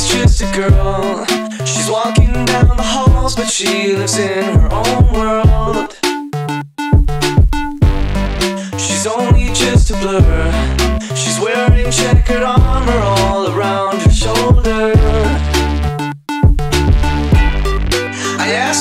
she's just a girl. She's walking down the halls, but she lives in her own world. She's only just a blur. She's wearing checkered armor all around her shoulder. I asked